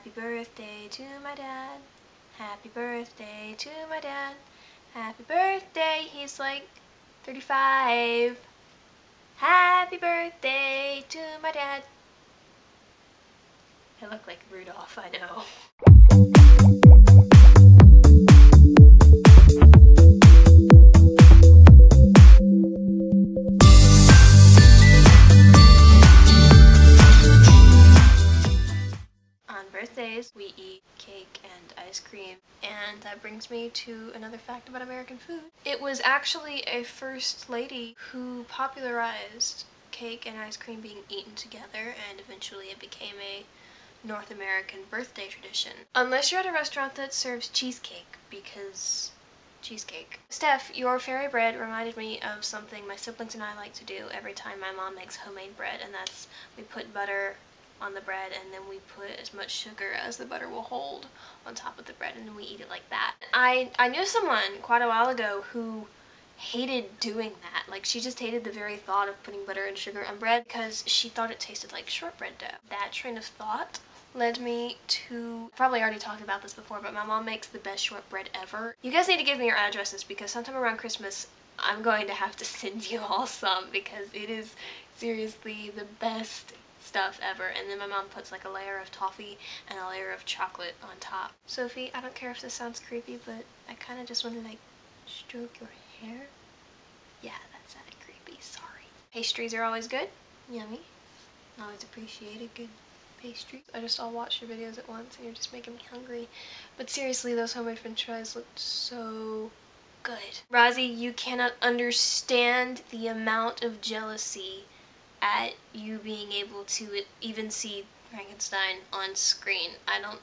Happy birthday to my dad. Happy birthday to my dad. Happy birthday, he's like 35. Happy birthday to my dad. I look like Rudolph, I know. Cake and ice cream, and that brings me to another fact about American food. It was actually a first lady who popularized cake and ice cream being eaten together, and eventually it became a North American birthday tradition. Unless you're at a restaurant that serves cheesecake, because cheesecake. Steph, your fairy bread reminded me of something my siblings and I like to do every time my mom makes homemade bread, and that's we put butter on the bread and then we put as much sugar as the butter will hold on top of the bread and then we eat it like that. I, I knew someone quite a while ago who hated doing that. Like she just hated the very thought of putting butter and sugar on bread because she thought it tasted like shortbread dough. That train of thought led me to probably already talked about this before but my mom makes the best shortbread ever you guys need to give me your addresses because sometime around christmas i'm going to have to send you all some because it is seriously the best stuff ever. And then my mom puts like a layer of toffee and a layer of chocolate on top. Sophie, I don't care if this sounds creepy, but I kind of just want to like stroke your hair. Yeah, that sounded creepy. Sorry. Pastries are always good. Yummy. Always appreciate a good pastry. I just all watched your videos at once and you're just making me hungry. But seriously, those homemade french fries looked so good. Rozzy, you cannot understand the amount of jealousy at you being able to even see Frankenstein on screen. I don't...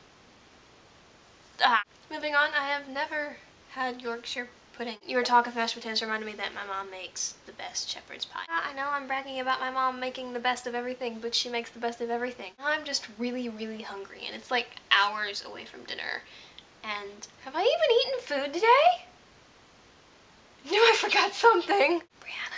Ah. Moving on, I have never had Yorkshire pudding. Your talk of mashed potatoes reminded me that my mom makes the best shepherd's pie. I know I'm bragging about my mom making the best of everything, but she makes the best of everything. I'm just really, really hungry, and it's like hours away from dinner. And have I even eaten food today? No, I forgot something. Brianna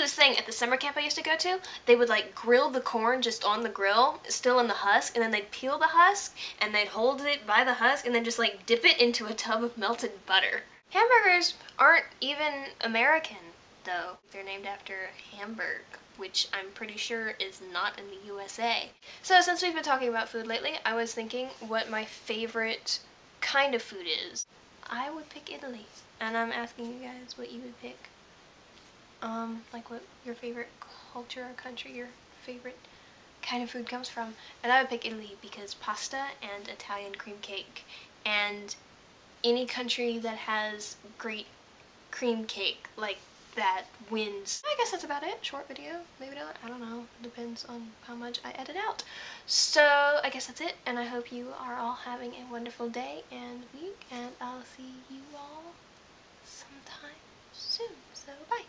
this thing at the summer camp I used to go to. They would like grill the corn just on the grill, still in the husk, and then they'd peel the husk and they'd hold it by the husk and then just like dip it into a tub of melted butter. Hamburgers aren't even American though. They're named after Hamburg, which I'm pretty sure is not in the USA. So since we've been talking about food lately, I was thinking what my favorite kind of food is. I would pick Italy, and I'm asking you guys what you would pick um, like what your favorite culture or country, your favorite kind of food comes from. And I would pick Italy because pasta and Italian cream cake and any country that has great cream cake like that wins. I guess that's about it. Short video, maybe not, I don't know. It depends on how much I edit out. So I guess that's it and I hope you are all having a wonderful day and week and I'll see you all sometime soon. So bye.